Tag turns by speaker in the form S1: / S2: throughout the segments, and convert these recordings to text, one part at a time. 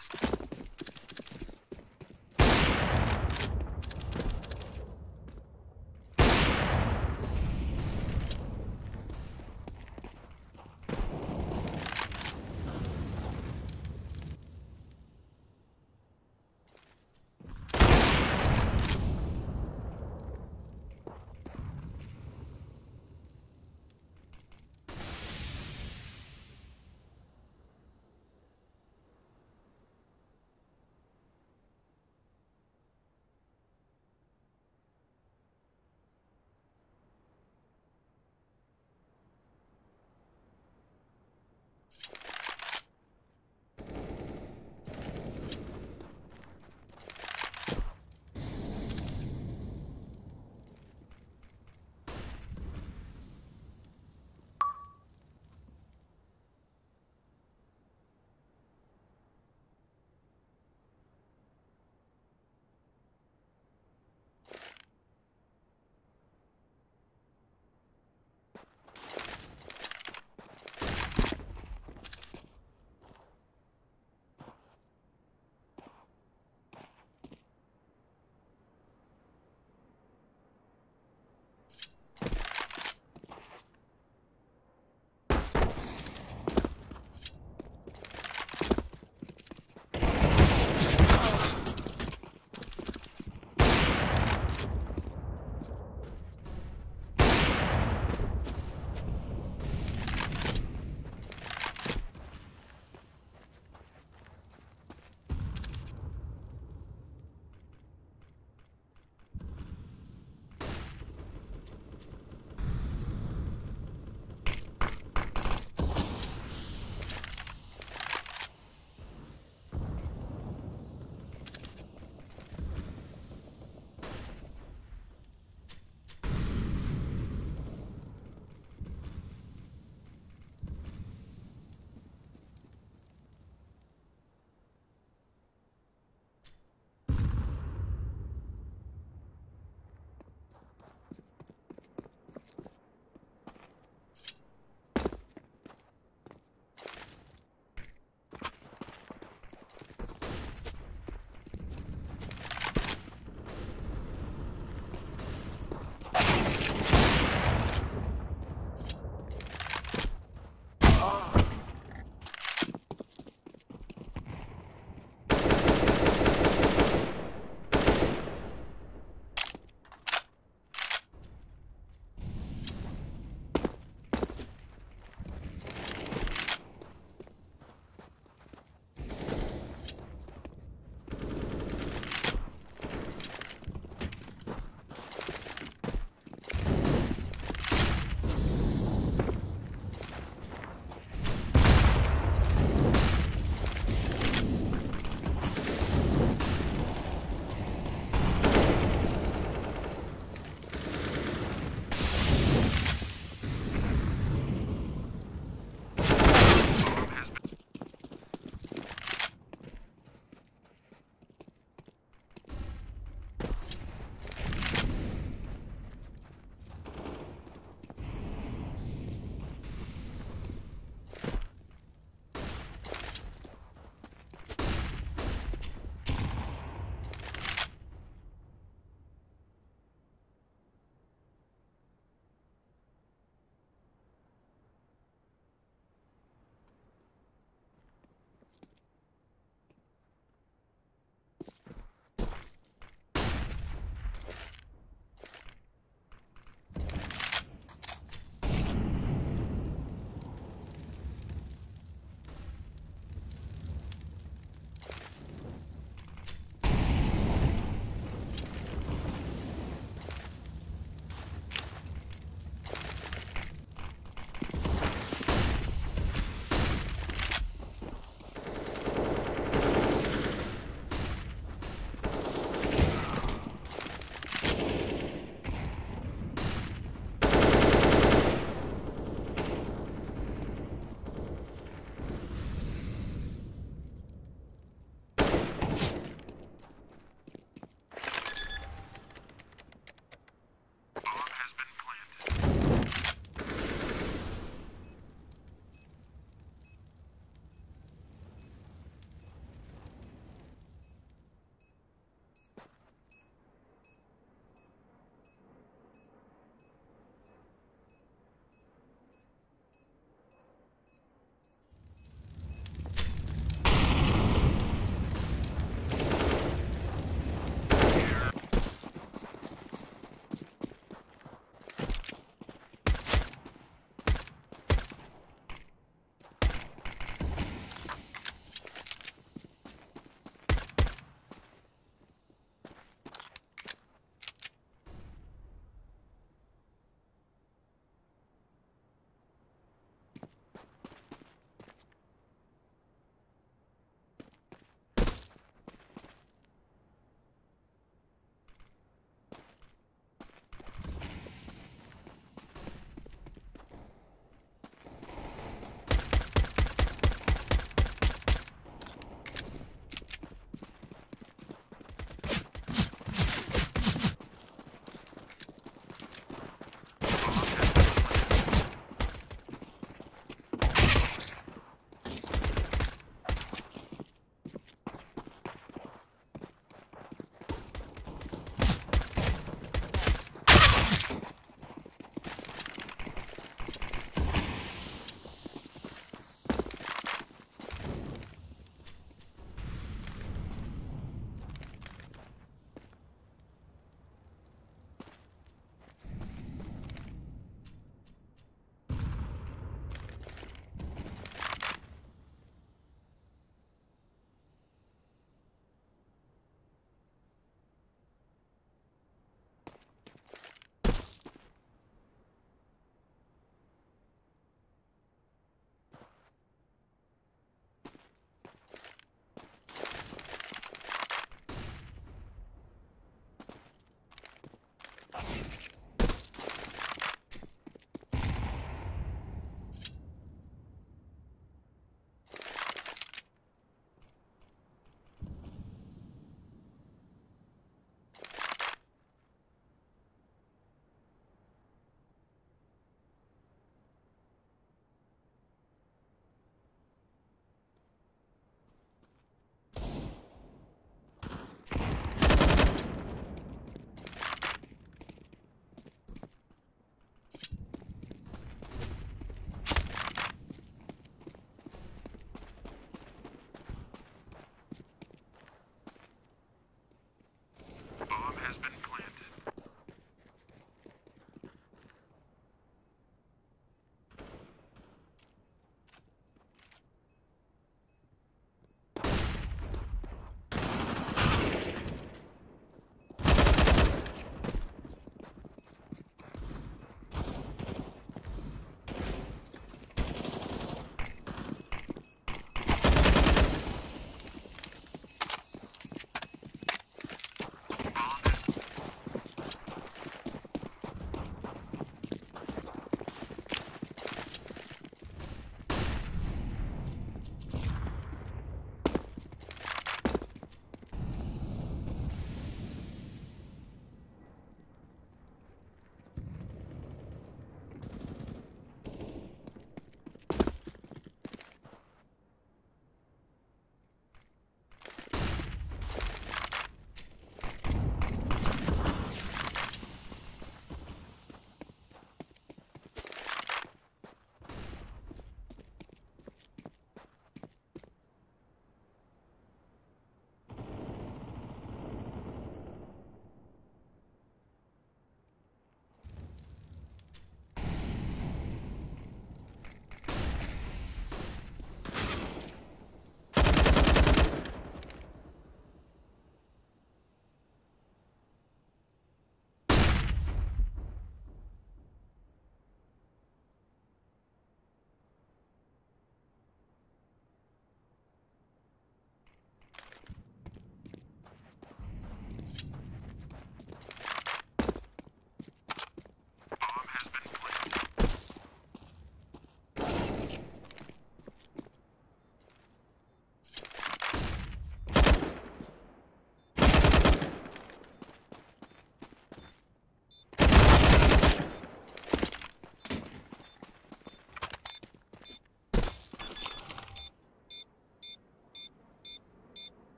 S1: fast.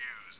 S1: accused.